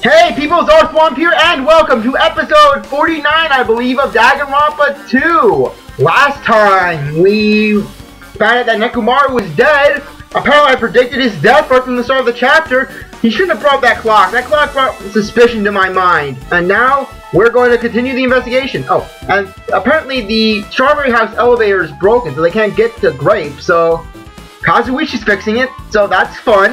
Hey people, it's Thwomp here, and welcome to episode 49, I believe, of Danganronpa 2. Last time, we found out that Nekomaru was dead. Apparently, I predicted his death right from the start of the chapter. He shouldn't have brought that clock. That clock brought suspicion to my mind. And now, we're going to continue the investigation. Oh, and apparently the Strawberry House elevator is broken, so they can't get to Grape, so Kazuichi's fixing it, so that's fun.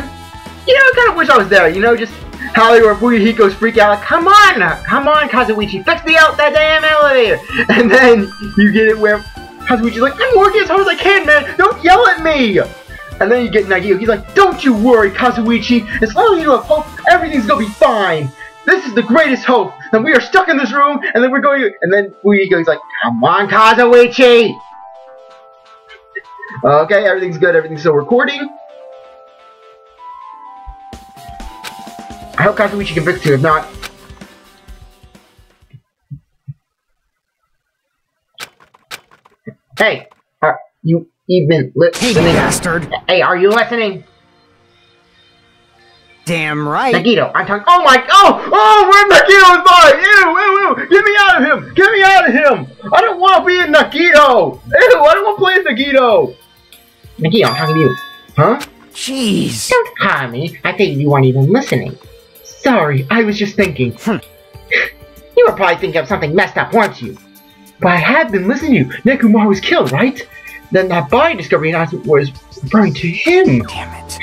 You know, I kind of wish I was there, you know, just Holly or Fuyuhiko's freak out, like, come on, come on, Kazuichi, fix the out that damn elevator. And then you get it where Kazuichi's like, I'm working as hard as I can, man, don't yell at me. And then you get Nagito, he's like, don't you worry, Kazuichi, as long as you have hope, everything's gonna be fine. This is the greatest hope, and we are stuck in this room, and then we're going, and then Fuyuhiko's like, come on, Kazuichi. Okay, everything's good, everything's still recording. I hope Kazuichi can fix it, if not... Hey, are you even listening? Hey, bastard! Hey, are you listening? Damn right! Nagito, I'm talking- Oh my- Oh! Oh, where Nagito's by! Ew, ew, ew! Get me out of him! Get me out of him! I don't want to be in Nagito! Ew, I don't want to play as Nagito! Nagito, I'm talking to you. Huh? Jeez! Don't harm me. I think you weren't even listening. Sorry, I was just thinking. Hmm. you were probably thinking of something messed up, weren't you? But I had been listening to you. Nekomaru was killed, right? Then that body discovery announcement was referring to him. Damn it!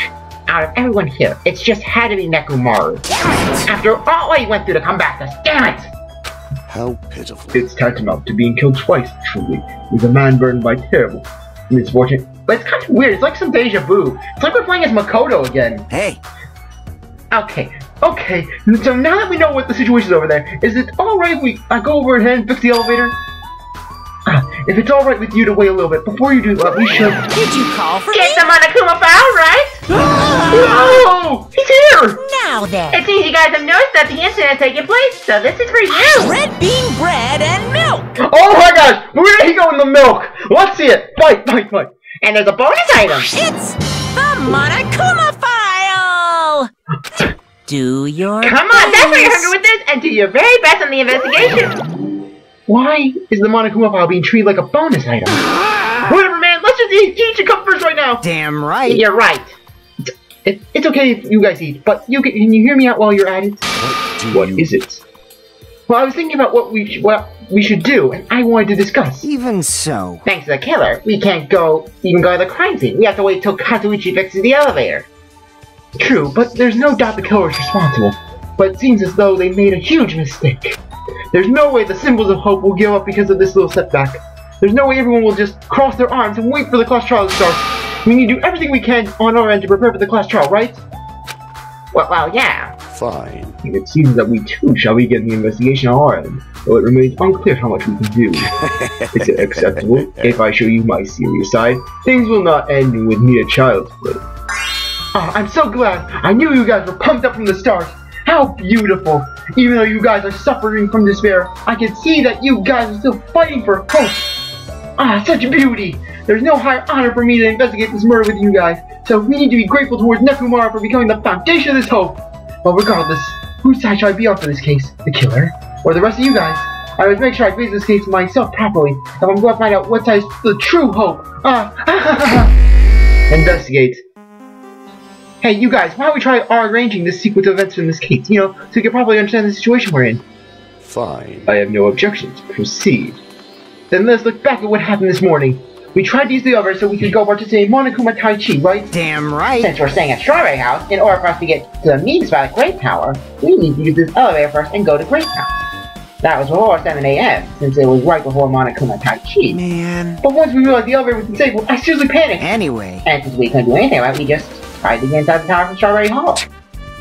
Out of everyone here, it's just had to be Nekomaru. Damn it! After all he went through to come back to us, damn it! How pitiful. It's tantamount to being killed twice, truly, with a man burned by terrible misfortune. But it's kind of weird. It's like some deja vu. It's like we're playing as Makoto again. Hey, Okay, okay. So now that we know what the situation is over there, is it alright if we I go over ahead and fix the elevator? Ah, if it's alright with you to wait a little bit, before you do that, we should... did you call for me? Get the Monokuma file, right? Whoa! He's here! Now then. It seems you guys have noticed that the incident has taken place, so this is for you. Ah, red bean bread and milk! Oh my gosh! Where did he go in the milk? Let's see it! Bite, bite, bite! And there's a bonus item. It's the Monokuma file! Do your Come on, that's why you're best. hungry with this, and do your very best on the investigation. Why is the Monokuma file being treated like a bonus item? Whatever, man! Let's just eat! Eat your cup first right now! Damn right! You're right. It, it's okay if you guys eat, but you can, can you hear me out while you're at it? What do What you... is it? Well, I was thinking about what we sh- what we should do, and I wanted to discuss. Even so. Thanks to the killer, we can't go even go to the crime scene. We have to wait till Kazuichi fixes the elevator. True, but there's no doubt the killer is responsible. But it seems as though they made a huge mistake. There's no way the symbols of hope will give up because of this little setback. There's no way everyone will just cross their arms and wait for the class trial to start. We need to do everything we can on our end to prepare for the class trial, right? Well, well, yeah. Fine. It seems that we too shall begin the investigation on our end, though it remains unclear how much we can do. Is it acceptable if I show you my serious side? Things will not end with mere child's play. Ah, I'm so glad! I knew you guys were pumped up from the start! How beautiful! Even though you guys are suffering from despair, I can see that you guys are still fighting for hope! Ah, such beauty! There's no higher honor for me to investigate this murder with you guys, so we need to be grateful towards Nekomaru for becoming the foundation of this hope! But regardless, whose side should I be on for this case? The killer? Or the rest of you guys? I must make sure I face this case myself properly, if I'm going to find out what side's the true hope! Ah, Investigate. Hey, you guys, why don't we try arranging this sequence of events in this case, you know, so we can properly understand the situation we're in? Fine. I have no objections. Proceed. Then let's look back at what happened this morning. We tried to use the elevator so we could go participate in Monokuma Tai Chi, right? Damn right! Since we're staying at Strawberry House, in order for us to get to the meeting spot at Grape Tower, we need to use this elevator first and go to Grape Tower. That was before 7 a.m., since it was right before Monokuma Tai Chi. Man. But once we realized the elevator was disabled, I seriously panicked. Anyway, And since we couldn't do anything about it, we just get inside the tower from Strawberry Hall.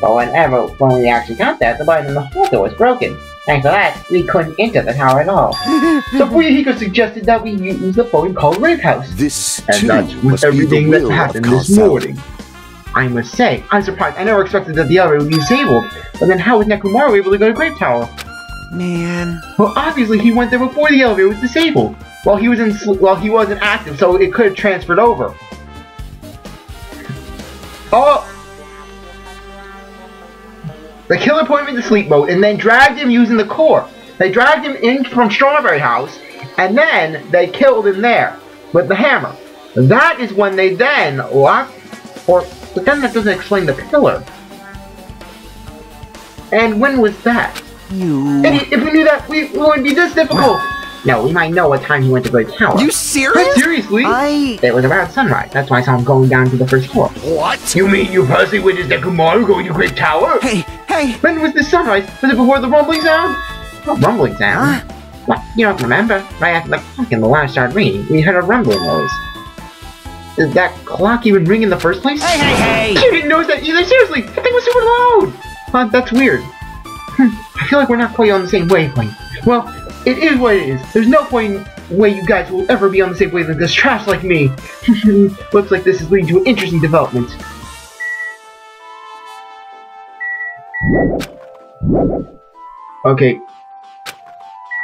But whenever, when we actually got there, the button in the hall door was broken. Thanks to that, we couldn't enter the tower at all. So Fuyuhiko suggested that we use the phone called Grape House. This And too that's with must be the everything that of happened this morning. I must say, I'm surprised. I never expected that the elevator would be disabled. But then how was Nekomaru able to go to Grape Tower? man. Well, obviously he went there before the elevator was disabled. While he was in, while he wasn't active, so it could have transferred over. Oh, The killer put him in the sleep mode and then dragged him using the core. They dragged him in from Strawberry House and then they killed him there with the hammer. That is when they then locked, or, but then that doesn't explain the killer. And when was that? You. If, if we knew that, we, it wouldn't be this difficult. No, we might know what time he went to Grape Tower. You serious? seriously? I. It was around sunrise. That's why I saw him going down to the first floor. What? You mean you personally witnessed Nekomaru going to the Great Tower? Hey, hey. When was the sunrise? Was it before the rumbling sound? What rumbling sound? Huh? What? You don't remember? Right after the clock and the last started ringing, we heard a rumbling noise. Did that clock even ring in the first place? Hey, hey, hey. You didn't notice that either. Seriously, that thing was super loud. Huh, that's weird. Hmm, I feel like we're not quite on the same wavelength. Well, it is what it is. There's no point way you guys will ever be on the same wavelength as trash like me. Looks like this is leading to an interesting development. Okay.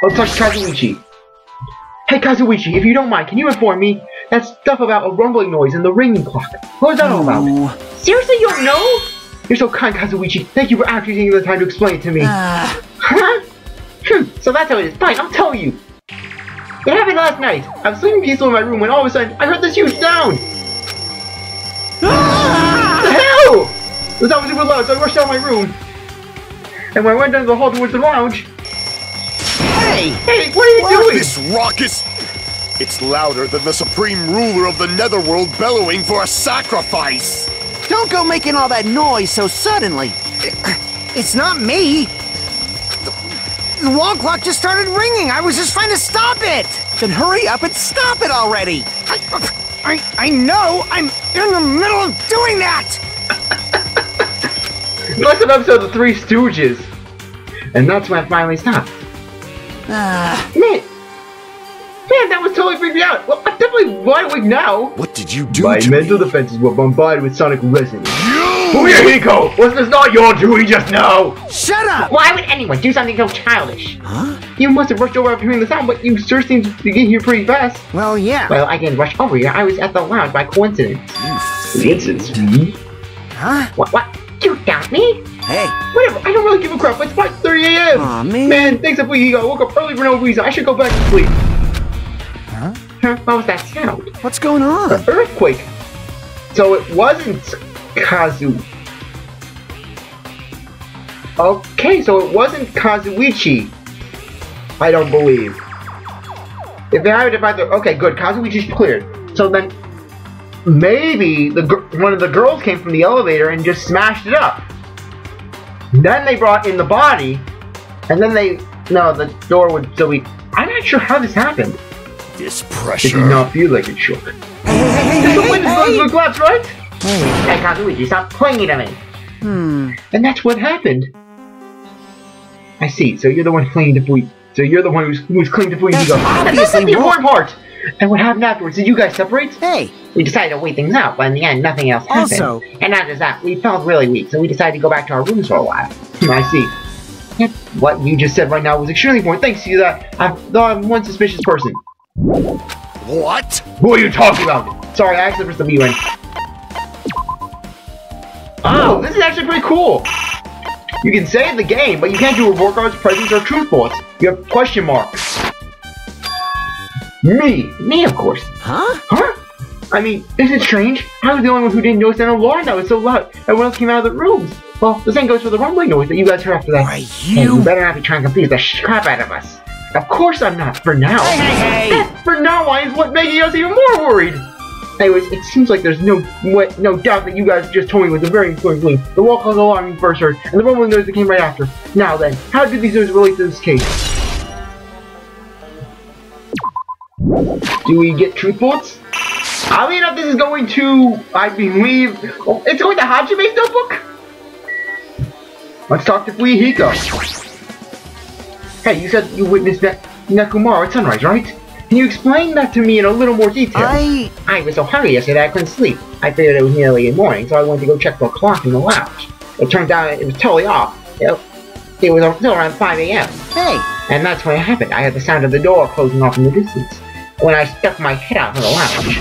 Let's talk to Kazuichi. Hey Kazuichi, if you don't mind, can you inform me that stuff about a rumbling noise and the ringing clock? What was that all about? Ooh. Seriously, you don't know? You're so kind, Kazuichi. Thank you for actually taking the time to explain it to me. Ah. Huh? Hmm, so that's how it is. Fine, I'll tell you. It happened last night. I was sleeping peacefully in my room when all of a sudden I heard this huge sound. What the hell? The sound was super loud, so I rushed out of my room. And when I went down the hall towards the lounge, Hey. hey, what are you doing? This raucous... It's louder than the supreme ruler of the netherworld bellowing for a sacrifice! Don't go making all that noise so suddenly. It's not me. The, the wall clock just started ringing. I was just trying to stop it. Then hurry up and stop it already. I, I, I know. I'm in the middle of doing that. Last episode of The Three Stooges. And that's when I finally stopped. Ah. Man, man, that was totally freaked me out. Well, I'm definitely wide awake now. What did you do My to mental me? defenses were bombarded with sonic resonance. Who you! Hiko! Was this not your doing just now? shut up. Why would anyone do something so childish? Huh? You must have rushed over after hearing the sound, but you sure seemed to get here pretty fast. Well, yeah. Well, I didn't rush over here. I was at the lounge by coincidence. Coincidence? Hmm? Huh? What? What? You doubt me? Hey. Whatever, I don't really give a crap. It's 5.30 a.m. Aw, man. Man, thanks up Hiko. I woke up early for no reason. I should go back to sleep. Huh? Huh? What was that sound? What's going on? An earthquake. So it wasn't Kazu. Okay, so it wasn't Kazuichi. I don't believe. If they had to find the okay, good. Kazuichi's cleared. So then maybe the one of the girls came from the elevator and just smashed it up. Then they brought in the body, and then they no, the door would still be. I'm not sure how this happened. This pressure. It did not feel like it shook. Hey, hey, the hey, wind is hey, blowing hey. through glass, right? Hey, Kazuichi, stop clinging to me. Hmm. And that's what happened. I see. So you're the one clinging to Fui. So you're the one who's who's clinging to Fui. That's That's, that's obviously the wrong. important part. And what happened afterwards? Did you guys separate? Hey. We decided to wait things out, but in the end, nothing else happened. Also- and not just that, we felt really weak, so we decided to go back to our rooms for a while. I see. What you just said right now was extremely important. Thanks to you that I thought I'm one suspicious person. What? Who are you talking about? Sorry, I accidentally pressed the B button. Oh, this is actually pretty cool. You can save the game, but you can't do reward cards, presents, or truth bullets. You have question marks. Me. Me, of course. Huh? Huh? I mean, isn't it strange? I was the only one who didn't notice an alarm that was so loud. Everyone else came out of the rooms. Well, the same goes for the rumbling noise that you guys heard after that. Why, Hey, you you. better not be trying to confuse the crap out of us. Of course I'm not, for now. Hey, hey, hey. for now, why is what making us even more worried? Anyways, it seems like there's no no doubt that you guys just told me was a very important thing. The wall clock alarm you first heard, and the rumbling noise that came right after. Now then, how do these noise relate to this case? Do we get truth bullets? Oddly enough, this is going to, I believe, oh, it's going to Hajime's notebook? Let's talk to Fuyuhiko. Hey, you said you witnessed ne Nekomaru at sunrise, right? Can you explain that to me in a little more detail? I. I was so hungry yesterday I couldn't sleep. I figured it was nearly morning, so I went to go check the clock in the lounge. It turned out it was totally off. It, it was still around 5 a.m. Hey. And that's when it happened. I heard the sound of the door closing off in the distance. When I stuck my head out of the lounge.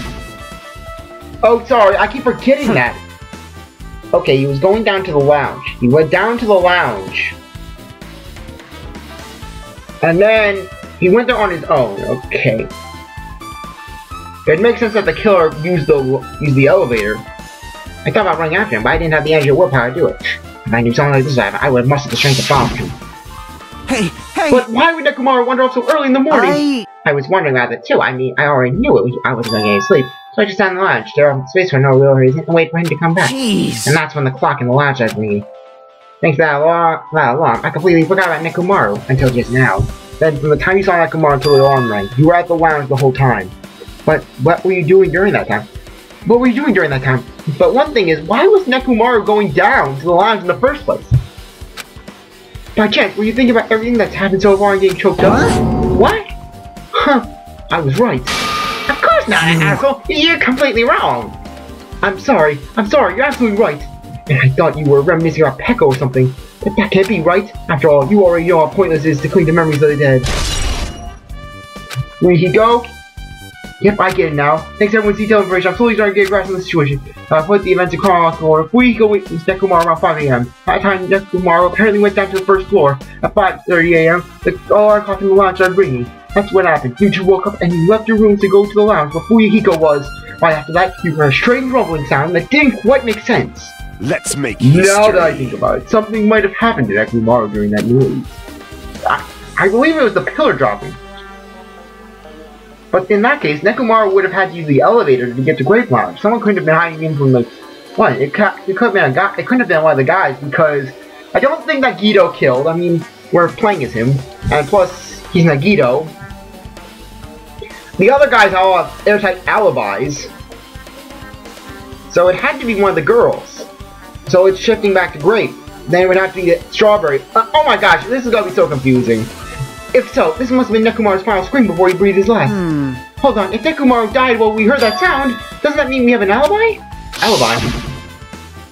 Oh, sorry, I keep forgetting that. Okay, he was going down to the lounge. He went down to the lounge. And then he went there on his own. Okay. It makes sense that the killer used the used the elevator. I thought about running after him, but I didn't have the energy or willpower to do it. If I knew something like this would happen, I would have mustered the strength to follow him. Hey, hey! But why would Nekomaru wander off so early in the morning? I... I was wondering about that too. I mean, I already knew it. I wasn't going to get any sleep. So I just sat in the lounge, there on space for no real reason, and wait for him to come back. Jeez. And that's when the clock in the lounge started ringing. Thanks to that alarm, that alarm, I completely forgot about Nekomaru until just now. Then, from the time you saw Nekomaru until the alarm rang, you were at the lounge the whole time. But what were you doing during that time? What were you doing during that time? But one thing is, why was Nekomaru going down to the lounge in the first place? By chance, were you thinking about everything that's happened so far and getting choked up? What? Huh. I was right. Of course not, hmm. asshole. You're completely wrong. I'm sorry. I'm sorry. You're absolutely right. And I thought you were reminiscing about Peko or something. But that can't be right. After all, you already know how pointless it is to clean the memories of the dead. Where he go? Yep, I get it now. Thanks everyone's detailed information. I'm slowly starting to get a grasp of the situation. Uh, put the events in chronological order. Fuyuhiko witnessed Nekomaru around 5 a.m. That time, Nekomaru apparently went down to the first floor. At 5.30 a.m., the alarm clock in the lounge started ringing. That's what happened. You two woke up and you left your room to go to the lounge where Fuyuhiko was. Right after that, you heard a strange rumbling sound that didn't quite make sense. Let's make history. Now that I think about it, something might have happened to Nekomaru during that noise. I, I believe it was the pillar dropping. But in that case, Nekomaru would have had to use the elevator to get to Grape Lounge. Someone couldn't have been hiding in from the... What? It, ca- it could have been a guy. It couldn't have been one of the guys because I don't think that Guido killed. I mean, we're playing as him, and plus he's not Guido. The other guys all have airtight alibis, so it had to be one of the girls. So it's shifting back to Grape. Then it would have to be Strawberry. Uh, oh my gosh, this is gonna be so confusing. If so, this must have been Nekomaru's final scream before he breathed his last. Hmm. Hold on, if Nekomaru died while we heard that sound, doesn't that mean we have an alibi? Alibi?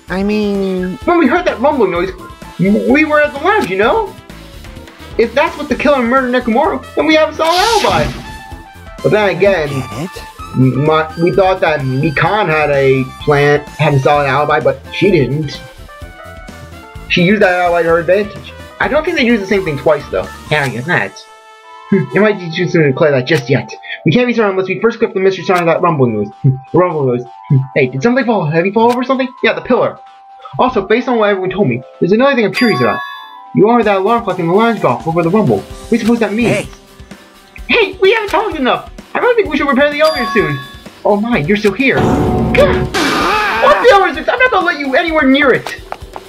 I mean... When we heard that rumbling noise, we were at the lounge, you know? If that's what the killer murdered Nekomaru, then we have a solid alibi. But then again, Get it? My, we thought that Mikan had a plan, had a solid alibi, but she didn't. She used that alibi to her advantage. I don't think they use the same thing twice, though. Yeah, I guess not. Hmm, it might be too soon to declare that just yet. We can't be certain unless we first clip the mystery sound of that rumbling noise. the rumbling noise. hey, did something fall? Have you fall over something? Yeah, the pillar. Also, based on what everyone told me, there's another thing I'm curious about. You are that alarm clock in the lounge golf over the rumble. What do you suppose that means? Hey, Hey, we haven't talked enough. I really think we should repair the elevator soon. Oh my, you're still here. What the elevator? I'm not gonna let you anywhere near it.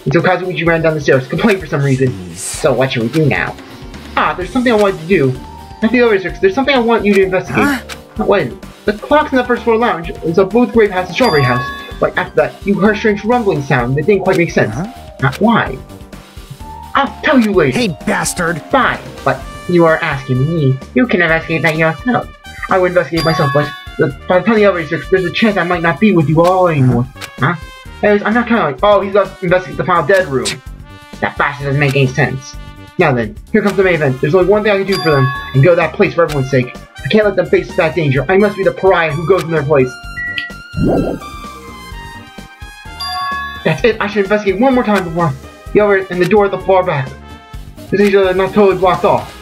Until Kazuichi ran down the stairs, complained for some reason. So what should we do now? Ah, there's something I wanted to do. At the elevator, there's something I want you to investigate. Huh? When? The clocks in the first floor lounge is of both House and Strawberry House. But after that, you heard a strange rumbling sound that didn't quite make sense. Huh? Not why. I'll tell you later. hey, bastard! Fine, but you are asking me. You can investigate that yourself. I would investigate myself, but by the time the elevator fixed, there's a chance I might not be with you all anymore. Huh? Anyways, I'm not counting. Oh, he's to investigate the final dead room. That bastard doesn't make any sense. Now then, here comes the main event. There's only one thing I can do for them, and go to that place for everyone's sake. I can't let them face that danger. I must be the pariah who goes in their place. That's it. I should investigate one more time before the elevator and the door at the far back. This is uh, not totally blocked off.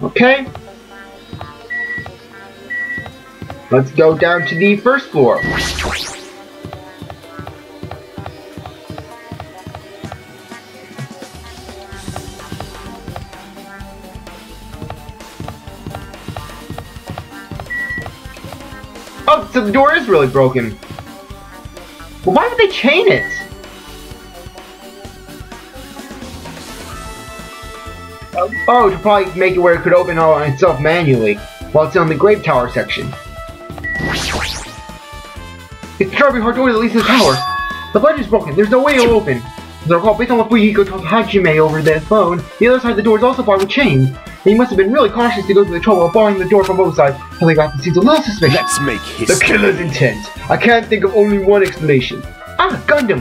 Okay. Let's go down to the first floor. Oh, so the door is really broken. Well, why would they chain it? Oh, to probably make it where it could open all on itself manually, while it's on the Grape Tower section. It's terribly hard door that leads to the tower. The ledge is broken, there's no way it'll open. As I recall, based on what Fuyuhiko told Hajime over the phone, the other side of the door is also barred with chains. He must have been really cautious to go through the trouble of barring the door from both sides, until they got to see the little suspicious. Let's make history. The killer's intent. I can't think of only one explanation. Ah, Gundham!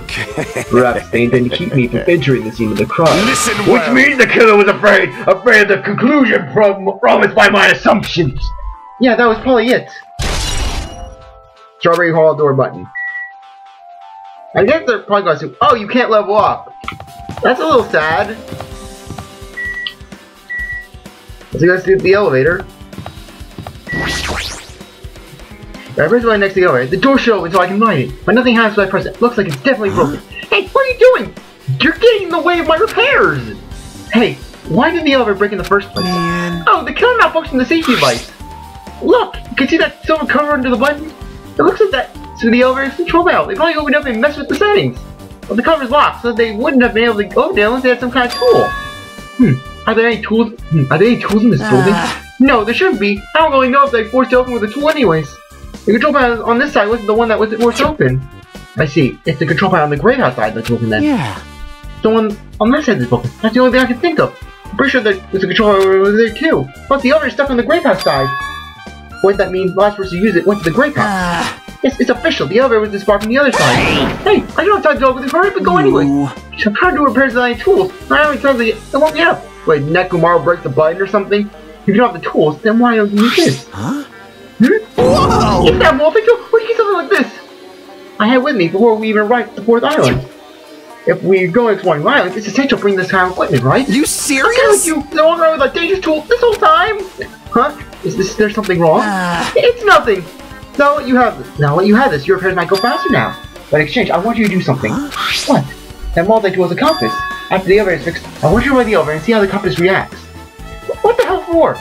Perhaps they intend to keep me from entering the scene of the crime. Listen Which well. means the killer was afraid, afraid of the conclusion from promised by my assumptions. Yeah, that was probably it. Strawberry Hall door button. I guess they're probably going to. Oh, you can't level up. That's a little sad. Let's go to the elevator. I press button next to the elevator. The door should open so I can ride it, but nothing happens when I press it. Looks like it's definitely broken. Hey, what are you doing? You're getting in the way of my repairs! Hey, why did the elevator break in the first place? Man. Oh, the killer malfunctioned the safety device. Look, you can see that silver cover under the button? It looks like that so the elevator's control panel. They probably opened up and messed with the settings. But the cover's locked, so they wouldn't have been able to open it unless they had some kind of tool. Hmm, are there any tools? Hmm, are there any tools in this building? Ah. No, there shouldn't be. I don't really know if they forced to open with a tool anyways. The control panel on this side wasn't the one that was forced open. I see. It's the control panel on the great outside that's open then. Yeah. The one on that side is broken. That's the only thing I can think of. I'm pretty sure that there's a controller over there too. But the other is stuck on the gray house side. What that means, last person to use it went to the gray house. Ah. It's, it's official. The elevator was disbarred from the other side. Hey, I don't have time to talk with this. Hurry up and go anyway. Ooh. So I'm trying to do repairs without any tools. I only tell the it won't get up. Wait, Nekomaru break the button or something? If you don't have the tools, then why don't you use this? Huh? Hmm? Whoa! Is that multi-tool? Where'd you get something like this? I had with me before we even arrived at the fourth island. If we're going exploring the island, it's essential to bring this kind of equipment, right? You serious? you going around with a dangerous tool this whole time? Huh? Is this there something wrong? Ah. It's nothing. Now that you have this, now that you have this, your repairs might go faster now. But in exchange, I want you to do something. What? That multi-tool is a compass. After the elevator is fixed, I want you to ride the elevator and see how the compass reacts. What the hell for?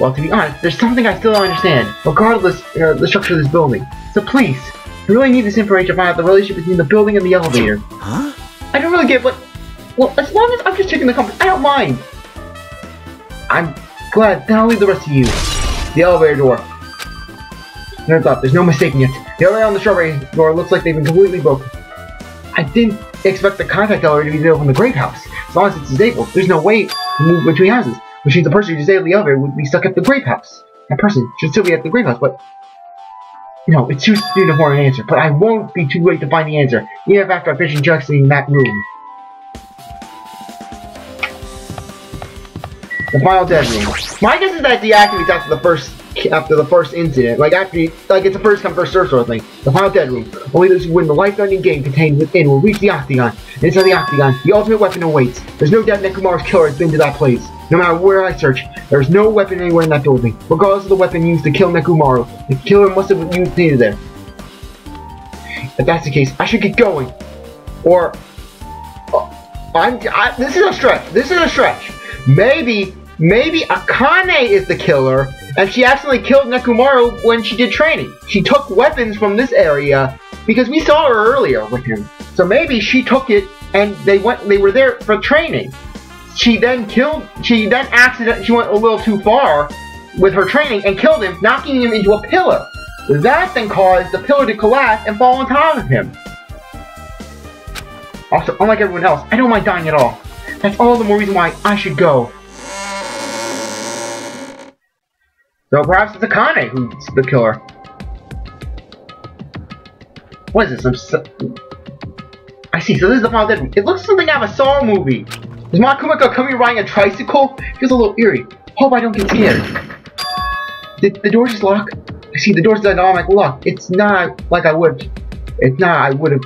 Well, to be honest, there's something I still don't understand, regardless uh, the structure of this building. So please, I really need this information to find out the relationship between the building and the elevator. Huh? I don't really get what. Well, as long as I'm just checking the compass, I don't mind. I'm glad. Then I'll leave the rest to you. The elevator door. Turns out there's no mistaking it. The elevator on the strawberry door looks like they've been completely broken. I didn't expect the contact elevator to be built from the great house. As long as it's disabled, there's no way to move between houses, which means the person who disabled the elevator would be stuck at the grape house. That person should still be at the grape house, but you know, it's too soon to for an answer. But I won't be too late to find the answer, even after I finish injecting that room. The final dead room. My guess is that deactivates after the first after the first incident, like after like it's a first come first serve sort of thing. The final dead room. Only those who win the life-threatening game contained within will reach the octagon. Inside the octagon, the ultimate weapon awaits. There's no doubt Nekomaru's killer has been to that place. No matter where I search, there's no weapon anywhere in that building. Regardless of the weapon used to kill Nekomaru, the killer must have used it there. If that's the case, I should get going. Or uh, I'm I, this is a stretch. This is a stretch. Maybe maybe Akane is the killer, and she accidentally killed Nekomaru when she did training. She took weapons from this area because we saw her earlier with him. So maybe she took it and they went. They were there for training. She then killed. She then accident. She went a little too far with her training and killed him, knocking him into a pillar. That then caused the pillar to collapse and fall on top of him. Also, unlike everyone else, I don't mind dying at all. That's all the more reason why I should go. So perhaps it's Akane who's the killer. What is this? Some s- I see. So this is the final dead. It looks something out of a Saw movie. Is Makumako coming riding a tricycle? Feels a little eerie. Hope I don't get scared. The, the doors is locked. I see the doors are automatic lock. It's not like I would. It's not. I would have.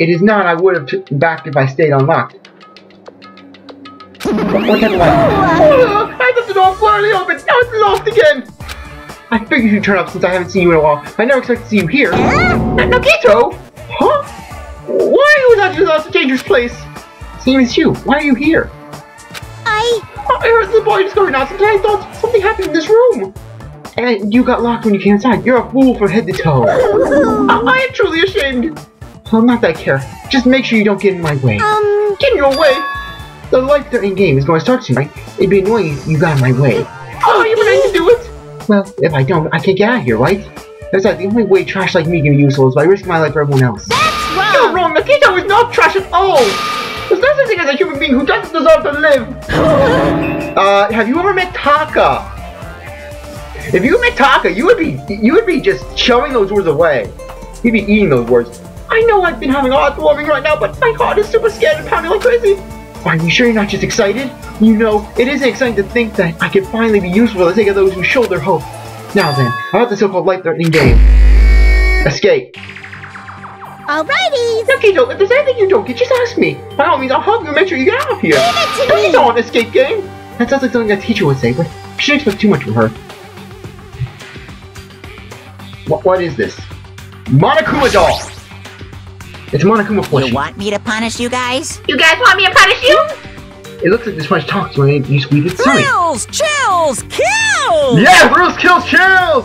It is not. I would have back if I stayed unlocked. What, what? I thought the door clearly open. Now it's locked again. I figured you'd turn up since I haven't seen you in a while. I never expected to see you here. Nagito? Huh? Why was that just a dangerous place? Same as you. Why are you here? I... I heard the boy discovered now and I thought something happened in this room. And you got locked when you came inside. You're a fool from head to toe. I, I am truly ashamed. Well, not that I care. Just make sure you don't get in my way. Um... Get in your way? The life-threatening game is going to start soon, right? It'd be annoying if you got in my way. Oh, you're ready to do it? Well, if I don't, I can't get out of here, right? That's Besides, the only way trash like me can be useful is by risking my life for everyone else. That's wrong! You're wrong! Nagito is not trash at all. There's no such thing as a human being who doesn't deserve to live. uh, have you ever met Taka? If you met Taka, you would be you would be just shoving those words away. You'd be eating those words. I know I've been having a hard loving right now, but my heart is super scared and pounding like crazy. Are you sure you're not just excited? You know, it isn't exciting to think that I can finally be useful for the sake of those who show their hope. Now then, how about the so-called life-threatening game? Escape. Alrighty. Okay, Joe, if there's anything you don't get, just ask me. By all means, I'll help you make sure you get out of here. it to Please me. don't escape game. That sounds like something a teacher would say, but you shouldn't expect too much from her. What, what is this? Monokuma doll. It's Monokuma plushie. You want me to punish you guys? You guys want me to punish you? It looks like this much talks when you squeeze it sunny. Thrills, chills, kills! Yeah, thrills, kills, chills!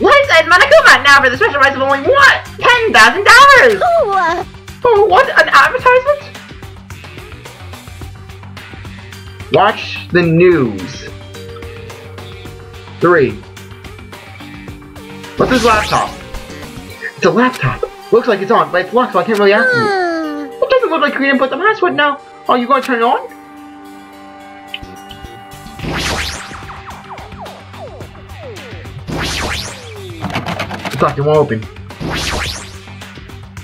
Life size Monokuma now for the special price of only what? Ten thousand dollars. Ooh, uh, Oh, what? An advertisement? Watch the news. Three. What's this laptop? It's a laptop. Looks like it's on, but it's locked, so I can't really access it. uh, It doesn't look like you didn't put the password now. Are you going to turn it on? It's locked, it won't open.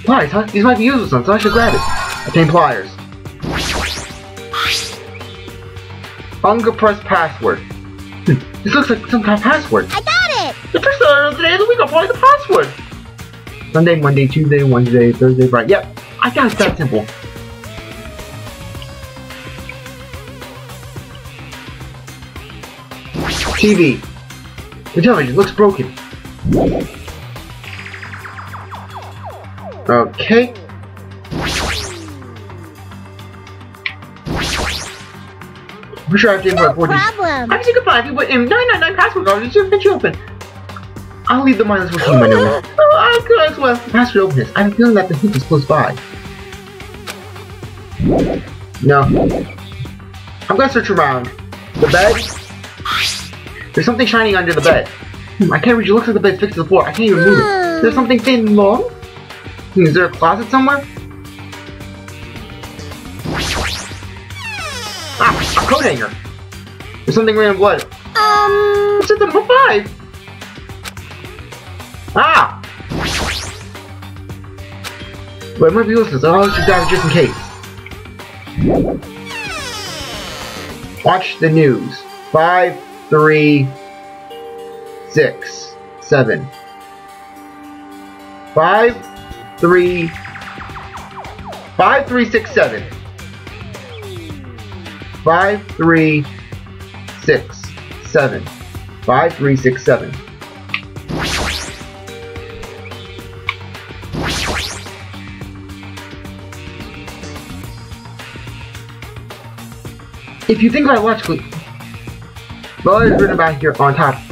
Pliers, huh? These might be useless ones, so I should grab it. Obtain pliers. Hunger press password. This looks like some kind of password. I got it. The first uh, day of the week, I'll probably the password. Sunday, Monday, Tuesday, Wednesday, Thursday, Friday. Yep, I got it that simple. TV. The television looks broken. Okay. I'm sure I have to No input 14. problem. I'm just gonna if you put in 999 password card, it's just get you open. I'll leave the working my number. Oh, I could as well. Password openness. I'm feeling that the hint is close by. No. I'm gonna search around. The bed. There's something shining under the bed. Hmm, I can't reach. It looks like the bed's fixed to the floor. I can't even move it. There's something thin and long. Hmm, Is there a closet somewhere? Ah, a coat hanger. There's something written in blood. Um, It's at number five. Ah! But it might be useless, I'll just grab it just in case. Watch the news. Five, three, six, seven. Five, three, five, three, six, seven. Five, three, six, seven. Five, three, six, seven. If you think about it logically, well, it's written about here on top.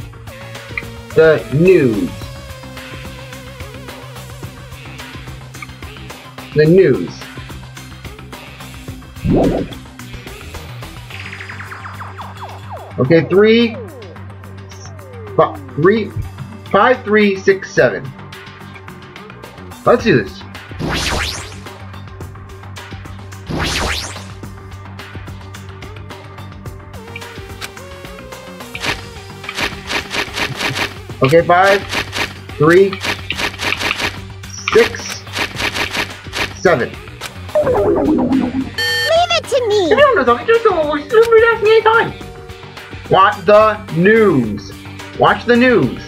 The news. The news. Okay, three, fi- three, five, three, six, seven. Let's do this. Okay, five, three, six, seven. leave it to If you me. don't know something, just don't just read ask me anytime. Watch the news. Watch the news.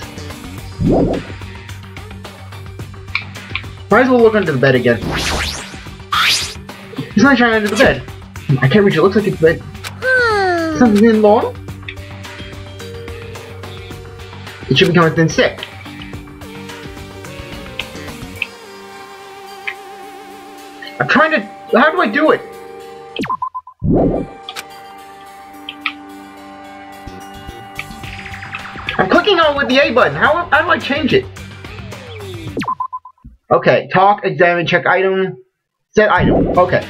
Might as well look under the bed again. He's not shining under the bed. I can't reach it. Looks like it's bed. Hmm. Something in long. It should be coming thin sick. I'm trying to. How do I do it? I'm clicking on with the A button. How, how do I change it? Okay, talk, examine, check item, set item. Okay.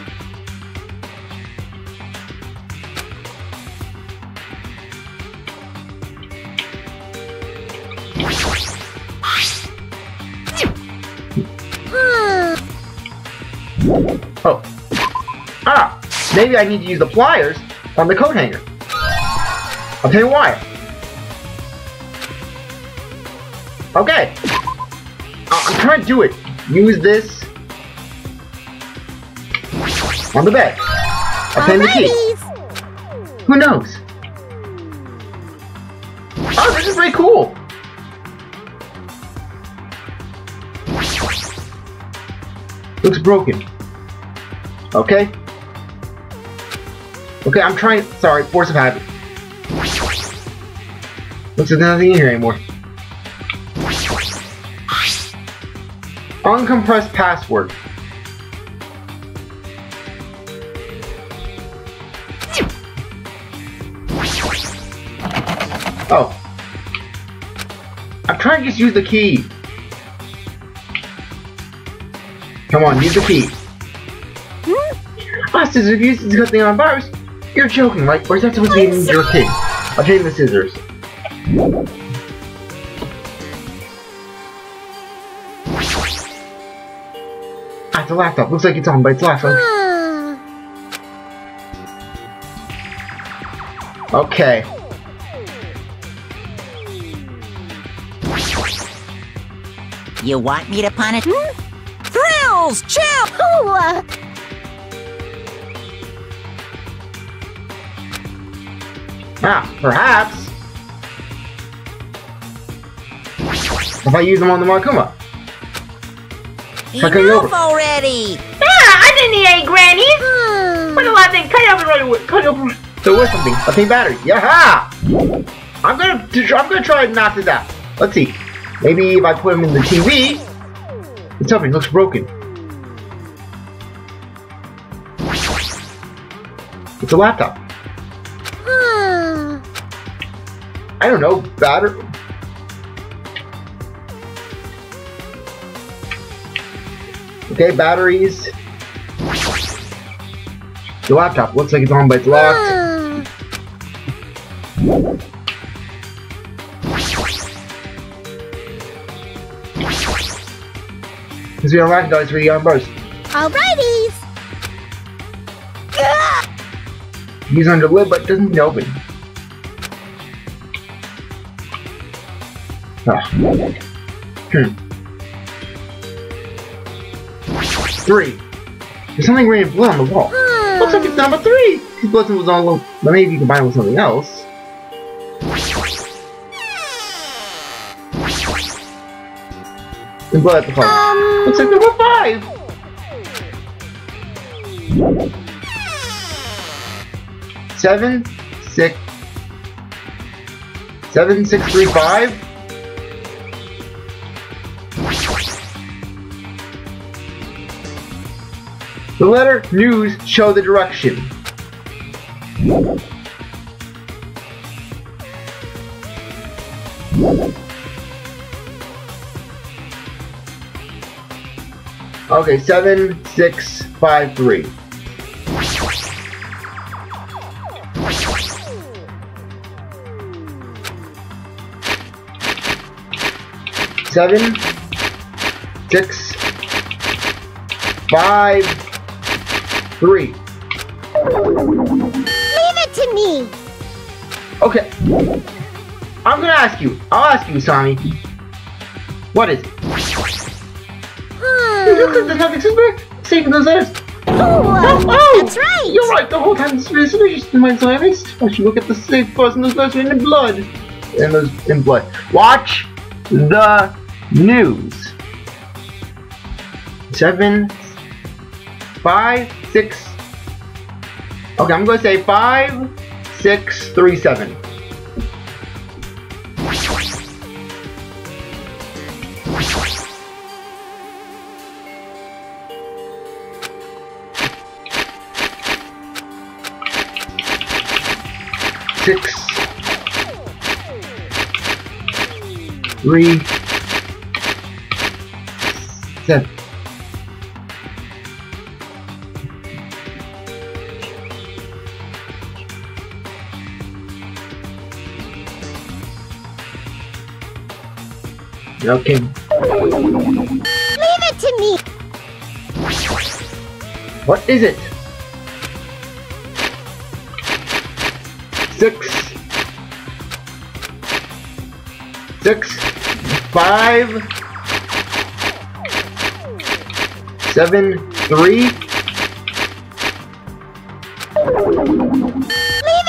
Oh. Ah! Maybe I need to use the pliers on the coat hanger. I'll tell you why. Okay. Uh, I'm trying to do it. Use this on the bed. I'll pin the key. Who knows? Oh, this is very cool. Looks broken. Okay. Okay, I'm trying. Sorry, force of habit. Looks like there's nothing in here anymore. Uncompressed password. Oh. I'm trying to just use the key. Come on, use the key. Ah, scissors, if you use this good thing on virus, you're joking, right? Or is that supposed to be in your key? I'll take the scissors. Ah, it's a laptop. Looks like it's on, but it's laptop. Ah. Okay. You want me to punish? Thrills, chill. Ooh, uh, Ah, perhaps. If I use them on the Markuma. Okay, Enough already. Ah, I didn't need any grannies. ah. Put the last thing, cut it open right away. Cut it open. There was something. A pink battery. Yaha! I'm gonna I'm gonna try and knock this out. Let's see. Maybe if I put him in the TV. It's something looks broken. It's a laptop. I don't know, battery. Okay, batteries. The laptop looks like it's on, but it's locked. Because we don't recognize for the young burst. Alrighties. He's under lid, but doesn't open. Ah. Hmm. Three. There's something green and blue on the wall. Ah. Looks like it's number three. His blessing was all but maybe you combine with something else. And blood at the heart. Um. Looks like number five. Seven, six, seven, six, three, five. The letter news show the direction. Okay, seven, six, five, three. Seven, six, five, three. Leave it to me. Okay. I'm gonna ask you. I'll ask you, Sami. What is it? It looks like there's nothing suspect. Saving those letters. Ooh, uh, Oh, that's right. You're right. The whole time this is suspicious to my I. I should look at the safe first, and those letters are in the blood. And those in blood. Watch the news. Seven, five, six. Okay, I'm gonna say five, six, three, seven. Six, three, Okay. Leave it to me. What is it? Six. Six. Five. Seven. Three. Leave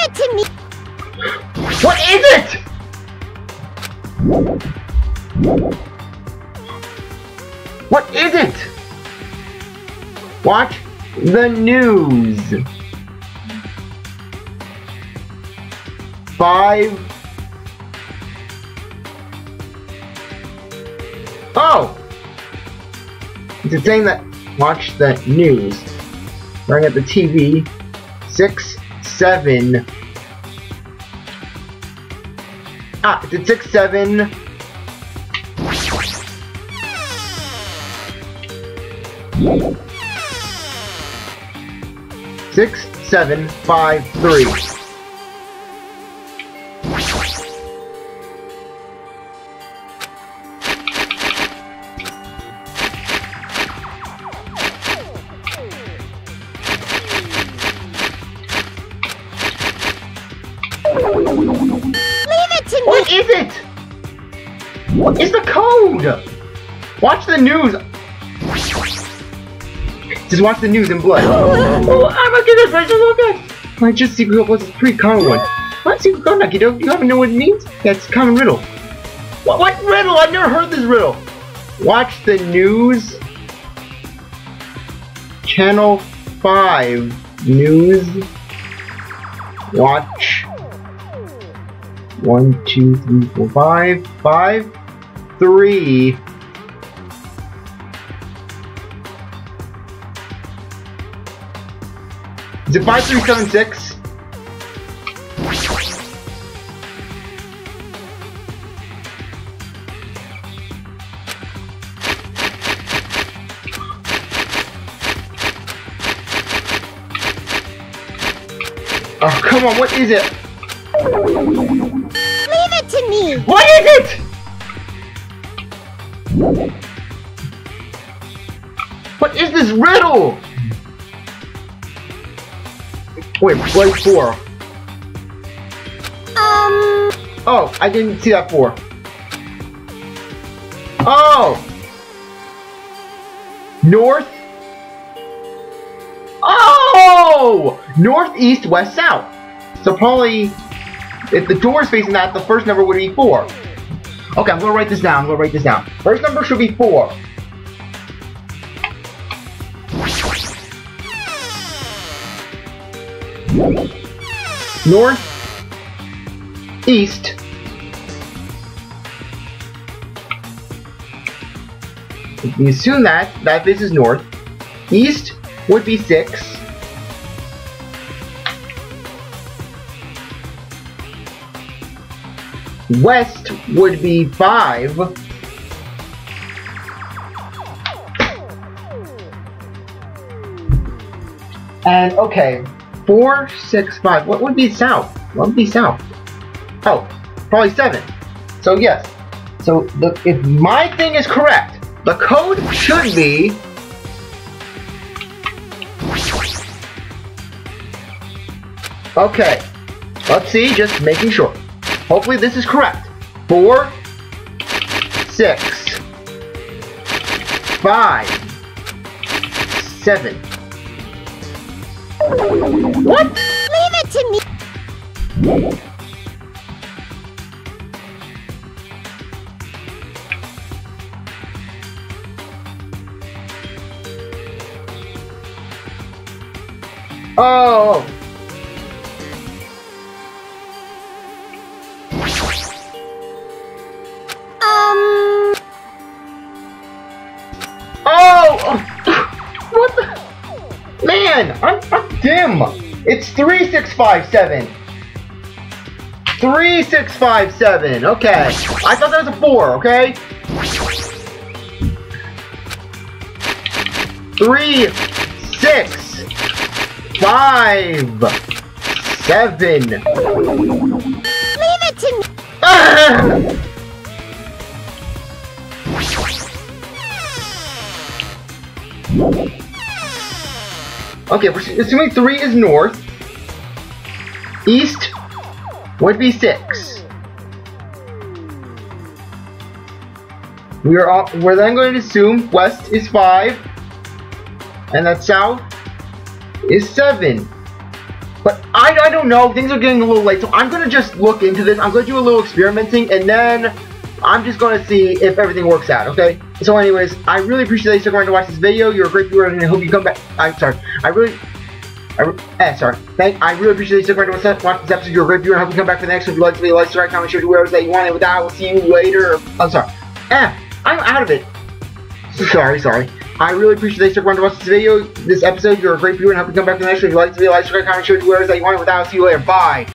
it to me. What is What is it? Watch the news. Five. Oh! It's saying that watch the news. Staring at the TV. Six, seven. Ah, it's at six, seven. Six, seven, five, three. Leave it to me! What is it? What is the code? Watch the news. Just watch the news in blood. oh, I'm gonna get this right. Just look at. I just secret code was a pretty common one. What secret code, Nucky? Do you haven't know what it means? That's common riddle. What, what riddle? I've never heard this riddle. Watch the news. Channel 5 news. Watch. One, two, three, four, five, five, three. Is it five, three, seven, six? Oh, come on, what is it? Leave it to me! What is it? What is this riddle? Wait, what is four? Um, Oh, I didn't see that four. Oh! North? Oh! North, east, west, south. So probably, if the door is facing that, the first number would be four. Okay, I'm gonna write this down. I'm gonna write this down. First number should be four. North, east. If we assume that, that this is north. East would be six. West would be five. And okay, four, six, five. What would be south? What would be south? Oh, probably seven. So yes. So the, if my thing is correct, the code should be Okay. Let's see, just making sure. Hopefully this is correct. Four, six, five, seven. What? leave it to me! Oh. I'm. It's 3657. 3657. Okay. I thought that was a 4, okay? 3, 6, 5, 7. leave it to me! Ah! Okay, we're assuming three is north. East would be six. We are all, we're then going to assume west is five, and that south is seven. But I, I don't know, things are getting a little late, so I'm gonna just look into this. I'm gonna do a little experimenting, and then I'm just gonna see if everything works out, okay? So anyways, I really appreciate that you stuck around to watch this video. You're a great viewer and I hope you come back. I'm sorry. I really... I, eh, sorry. Thank, I really appreciate that you stuck around to watch this episode. You're a great viewer and I hope you come back for the next one. If you like this video, like, subscribe, comment, share, do whatever that you want. And with that, I will see you later. I'm sorry. Eh, I'm out of it. Sorry, sorry. I really appreciate that you stuck around to watch this video, this episode. You're a great viewer and I hope you come back for the next one. If you like this video, like, subscribe, comment, share, do whatever that you want. And with that, I'll see you later. Bye.